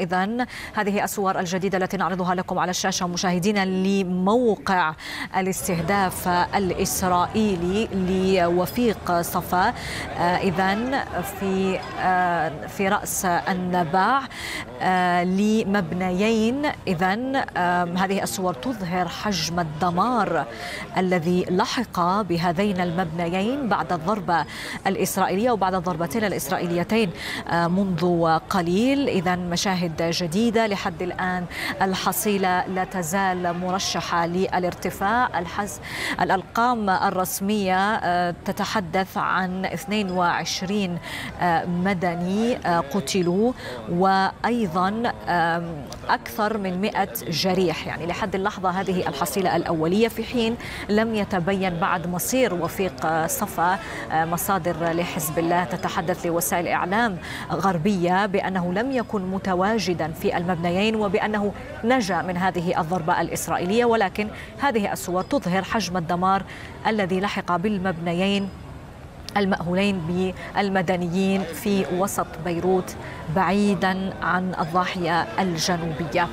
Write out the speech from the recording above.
إذا هذه الصور الجديدة التي نعرضها لكم على الشاشة مشاهدينا لموقع الاستهداف الإسرائيلي لوفيق صفا. إذا في في رأس النباع لمبنيين. إذا هذه الصور تظهر حجم الدمار الذي لحق بهذين المبنيين بعد الضربة الإسرائيلية وبعد الضربتين الإسرائيليتين منذ قليل. إذا مشاهد مشاهد جديدة لحد الآن. الحصيلة لا تزال مرشحة للارتفاع. الحز الأرقام الرسمية تتحدث عن 22 مدني قتلوا وأيضا أكثر من 100 جريح. يعني لحد اللحظة هذه الحصيلة الأولية في حين لم يتبين بعد مصير وفيق صفا مصادر لحزب الله تتحدث لوسائل إعلام غربية بأنه لم يكن متواجد متواجدا في المبنيين وبأنه نجا من هذه الضربة الإسرائيلية ولكن هذه الصور تظهر حجم الدمار الذي لحق بالمبنيين المأهولين بالمدنيين في وسط بيروت بعيدا عن الضاحية الجنوبية.